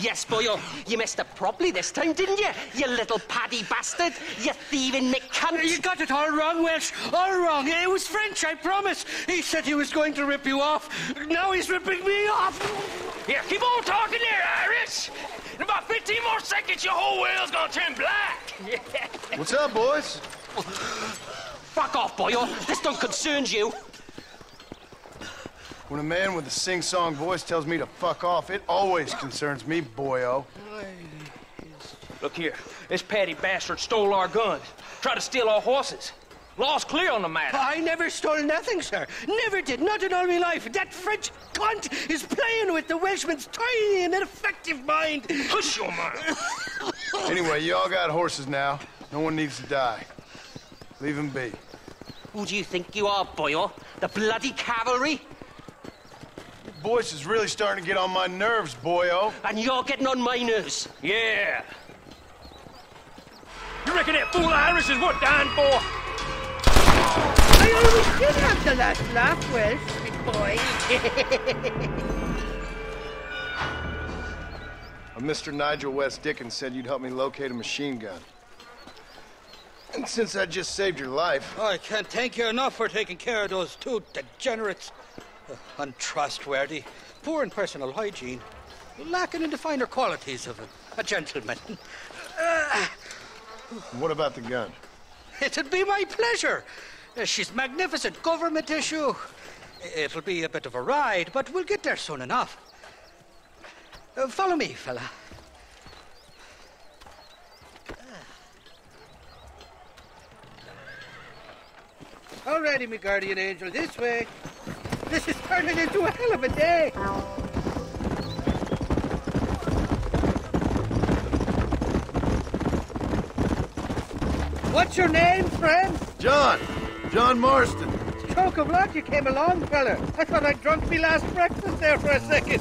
yes, boyo. Oh, you messed up properly this time, didn't you? You little paddy bastard. You thieving Mick cunt. You got it all wrong, Welsh. All wrong. It was French, I promise. He said he was going to rip you off. Now he's ripping me off. Here, keep on talking there, Irish. In about 15 more seconds, your whole whale's gonna turn black. What's up, boys? Fuck off, boyo. Oh. This don't concern you. When a man with a sing-song voice tells me to fuck off, it always concerns me, boyo. Look here, this paddy bastard stole our guns, tried to steal our horses. Law's clear on the matter. I never stole nothing, sir. Never did. Not in all my life. That French cunt is playing with the Welshman's tiny and ineffective mind. Hush your mouth. Anyway, you all got horses now. No one needs to die. Leave him be. Who do you think you are, boyo? The bloody cavalry? Your voice is really starting to get on my nerves, boyo. And you're getting on my nerves. Yeah. You reckon that fool Irish is worth dying for? I always did have the last laugh, Welsh, big boy. A Mr. Nigel West Dickens said you'd help me locate a machine gun. And since I just saved your life, I can't thank you enough for taking care of those two degenerates. Uh, untrustworthy, poor in personal hygiene, lacking in the finer qualities of a, a gentleman. Uh, what about the gun? it'd be my pleasure. Uh, she's magnificent, government issue. It'll be a bit of a ride, but we'll get there soon enough. Uh, follow me, fella. Alrighty, me guardian angel, this way. This is turning into a hell of a day. What's your name, friend? John! John Marston. Stroke of luck you came along, fella. I thought I'd drunk me last breakfast there for a second.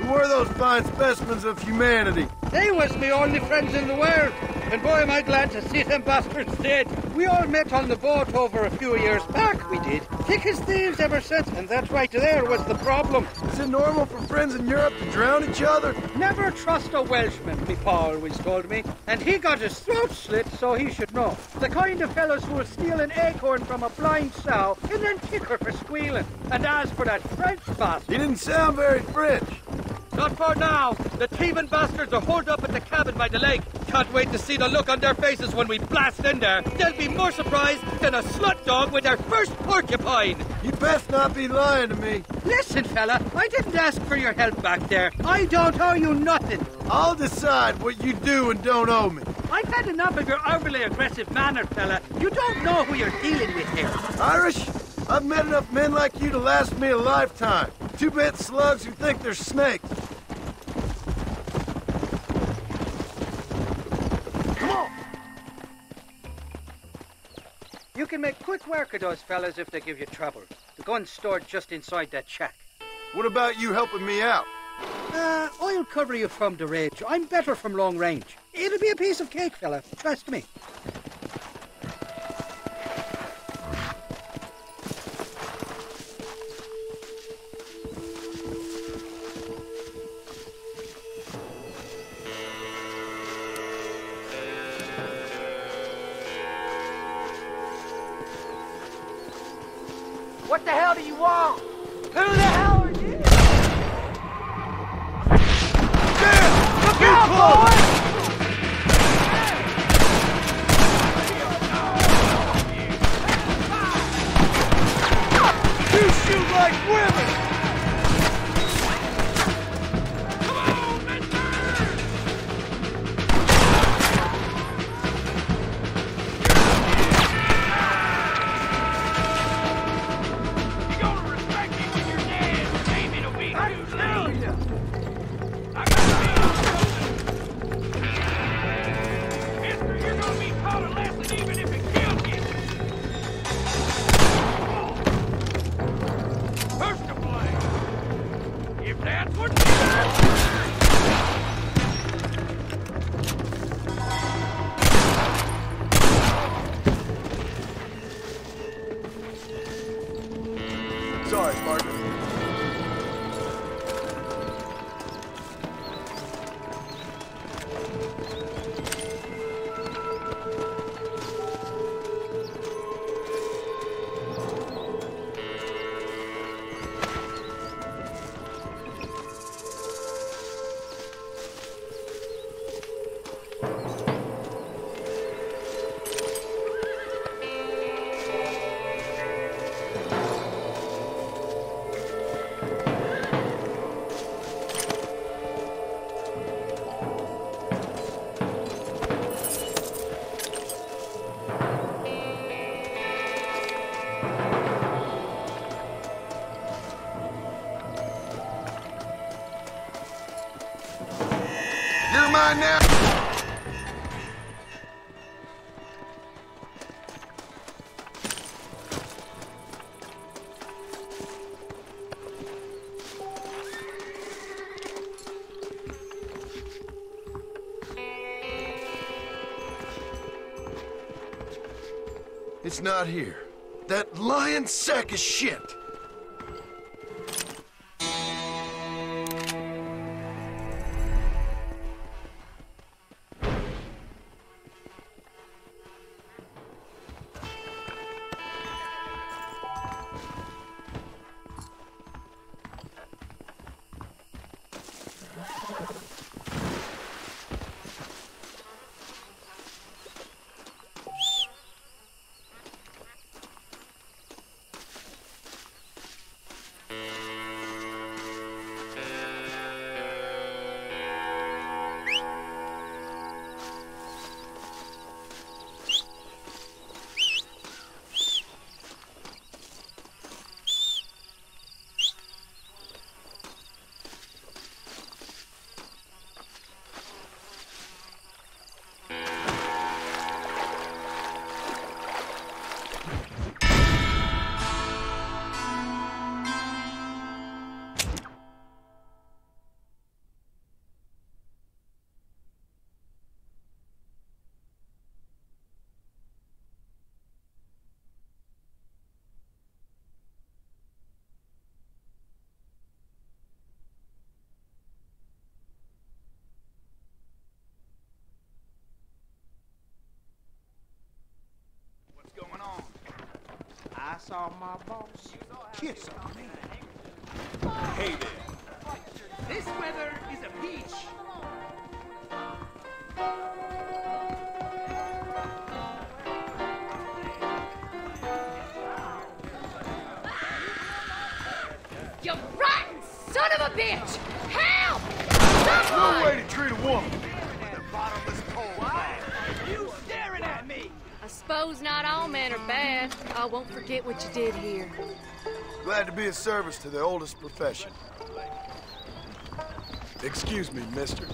Who were those fine specimens of humanity? they was me only friends in the world. And boy, am I glad to see them bastards dead. We all met on the boat over a few years back, we did. Thick as thieves ever since, and that right there was the problem. Is it normal for friends in Europe to drown each other? Never trust a Welshman, me pa always told me. And he got his throat slit, so he should know. The kind of fellows who will steal an acorn from a blind sow and then kick her for squealing. And as for that French bastard, He didn't sound very French. Not for now. The thieving bastards are holed up at the cabin by the lake. Can't wait to see the look on their faces when we blast in there. They'll be more surprised than a slut dog with their first porcupine. You best not be lying to me. Listen, fella, I didn't ask for your help back there. I don't owe you nothing. I'll decide what you do and don't owe me. I've had enough of your overly aggressive manner, fella. You don't know who you're dealing with here. Irish, I've met enough men like you to last me a lifetime. Two-bit slugs who think they're snakes. Can make quick work of those fellas if they give you trouble. The gun's stored just inside that shack. What about you helping me out? Uh, I'll cover you from the range. I'm better from long range. It'll be a piece of cake, fella. Trust me. Hell do you want? Who the hell are you? Look out, boy! You shoot like women! Not here. That lion sack of shit. Saw my boss kiss on me. Hey there. I won't forget what you did here. Glad to be of service to the oldest profession. Excuse me, mister.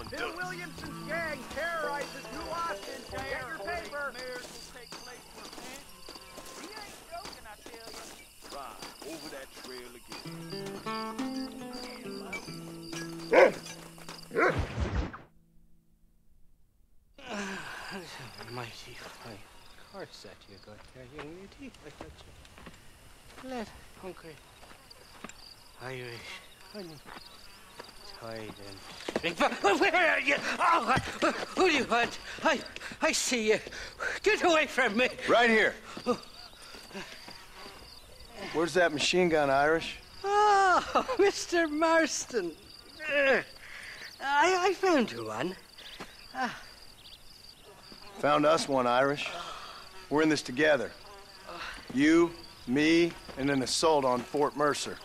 Quit throwing Bill dust. Williamson's gang terrorizes New Austin. Get your paper. He ain't joking, I tell you. Ride over that trail again. Mighty fine horse that you got there, young lady. I thought you let hungry Irish honey. Tied and drink. But but where are you? Oh, who do you want? I, I see you. Get away from me. Right here. Where's that machine gun, Irish? Oh, Mr. Marston. Uh, I, I found you one. Found us one, Irish. We're in this together. You, me, and an assault on Fort Mercer.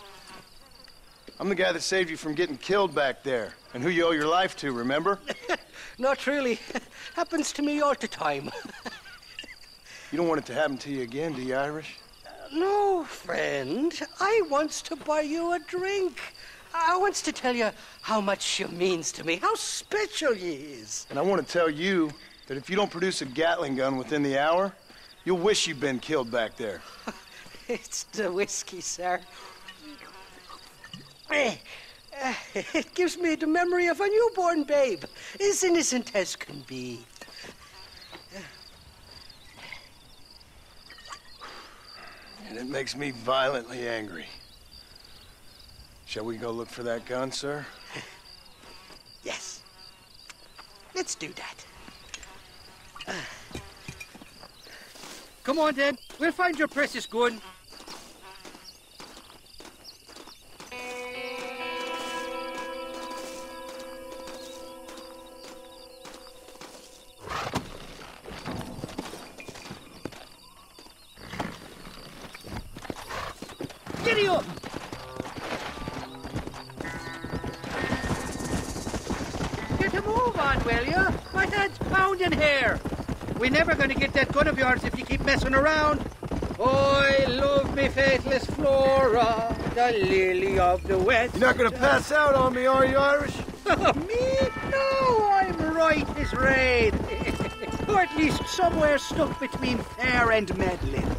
I'm the guy that saved you from getting killed back there, and who you owe your life to, remember? Not really. Happens to me all the time. You don't want it to happen to you again, do you, Irish? Uh, no, friend. I wants to buy you a drink. I wants to tell you how much you means to me, how special you is. And I want to tell you that if you don't produce a Gatling gun within the hour, you'll wish you'd been killed back there. It's the whiskey, sir. Eh, eh, It gives me the memory of a newborn babe, as innocent as can be. And it makes me violently angry. Shall we go look for that gun, sir? Yes. Let's do that. Come on, then. We'll find your precious gun. Yours if you keep messing around. I love me faithless Flora, the lily of the west. You're not gonna pass out on me, are you, Irish? me? No, I'm right as rain. or at least somewhere stuck between fair and meddling.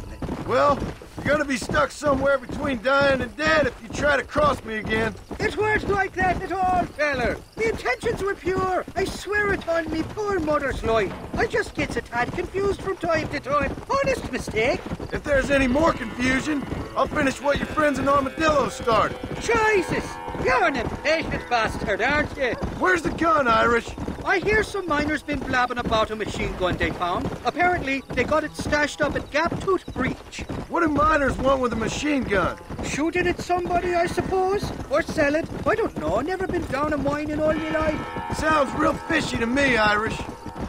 Well, you're gonna be stuck somewhere between dying and dead if you try to cross me again. It weren't like that at all, feller. The intentions were pure. I swear it on me poor mother's life. I just gets a tad confused from time to time. Honest mistake. If there's any more confusion, I'll finish what your friends in Armadillo started. Jesus! You're an impatient bastard, aren't you? Where's the gun, Irish? I hear some miners been blabbing about a machine gun they found. Apparently, they got it stashed up at Gap Tooth Breach. What do miners want with a machine gun? Shoot it at somebody, I suppose? Or sell it? I don't know. Never been down a mine in all my life. Sounds real fishy to me, Irish.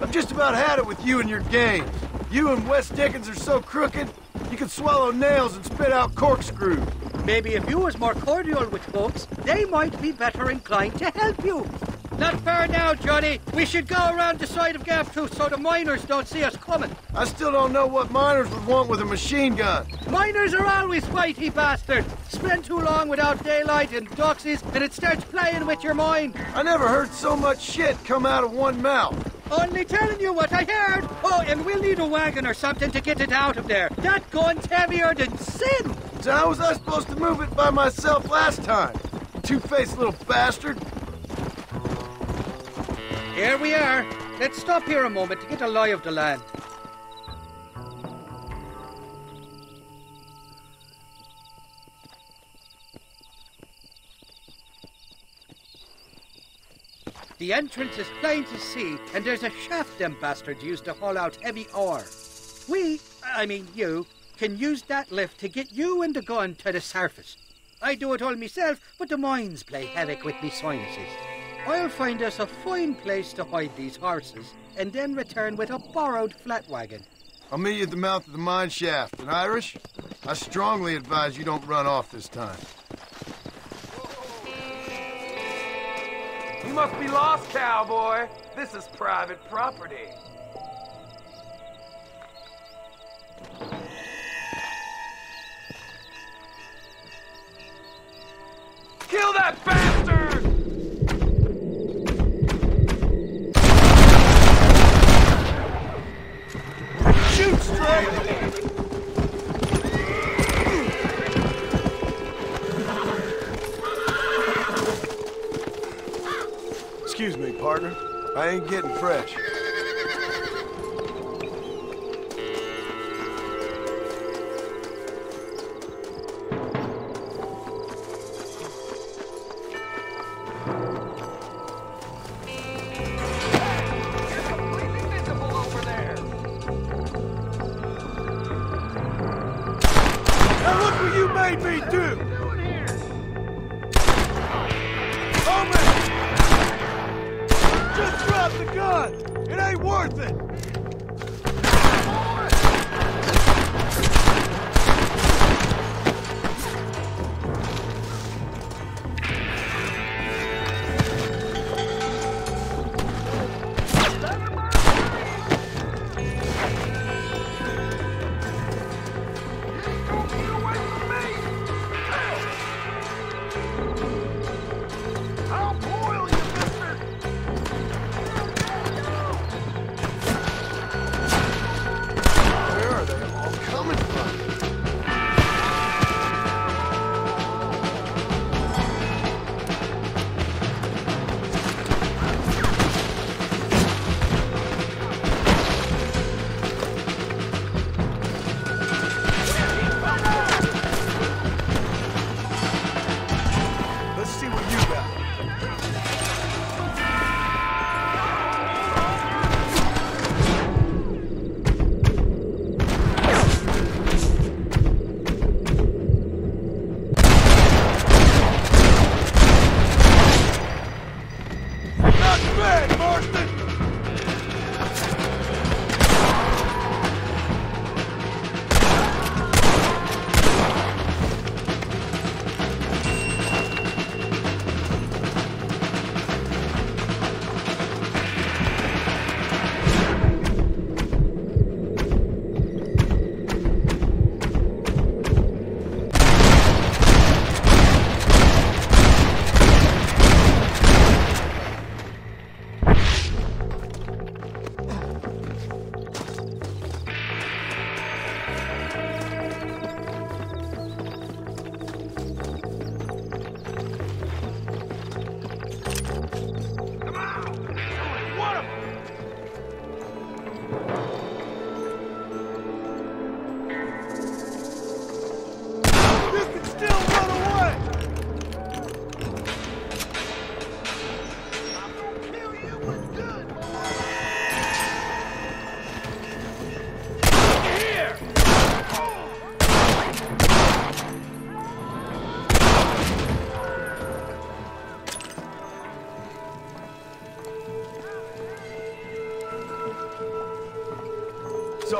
I've just about had it with you and your game. You and West Dickens are so crooked, you can swallow nails and spit out corkscrews. Maybe if you was more cordial with folks, they might be better inclined to help you. Not far now, Johnny. We should go around the side of Gap Tooth so the miners don't see us coming. I still don't know what miners would want with a machine gun. Miners are always whitey bastards. Spend too long without daylight and doxies, and it starts playing with your mind. I never heard so much shit come out of one mouth. Only telling you what I heard. Oh, and we'll need a wagon or something to get it out of there. That gun's heavier than sin. So how was I supposed to move it by myself last time? Two-faced little bastard. Here we are. Let's stop here a moment to get a lie of the land. The entrance is plain to see, and there's a shaft them bastards use to haul out heavy ore. We, I mean you, can use that lift to get you and the gun to the surface. I do it all myself, but the mines play havoc with me sinuses. I'll find us a fine place to hide these horses, and then return with a borrowed flat wagon. I'll meet you at the mouth of the mine shaft. And Irish, I strongly advise you don't run off this time. You must be lost, cowboy. This is private property. Kill that bastard! partner. I ain't getting fresh.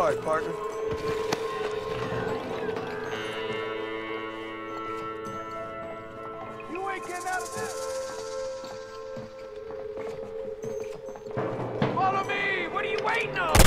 right, partner. You ain't getting out of this! Follow me! What are you waiting on?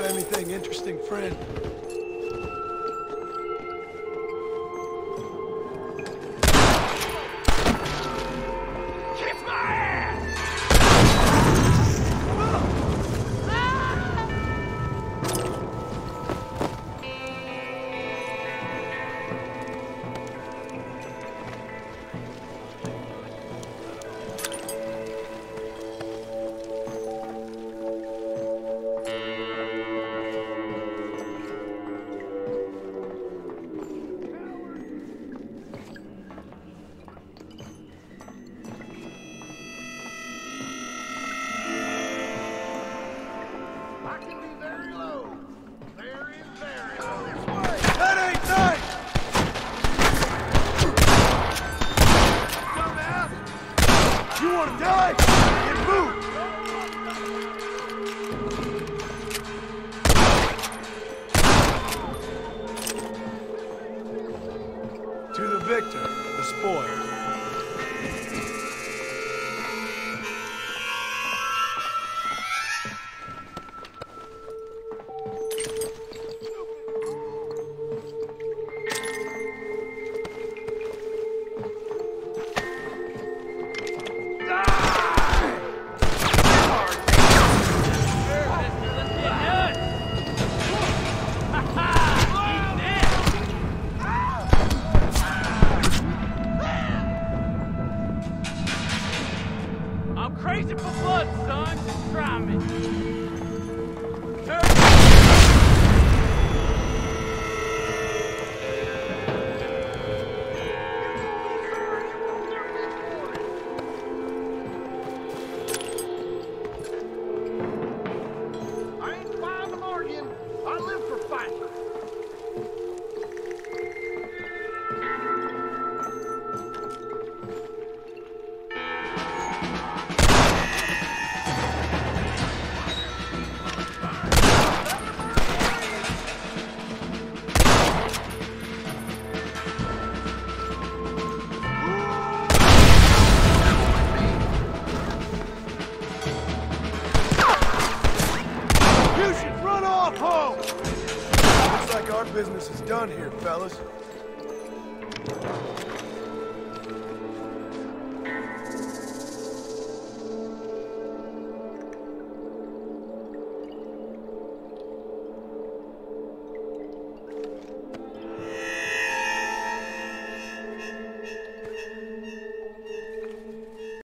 got anything interesting, friend?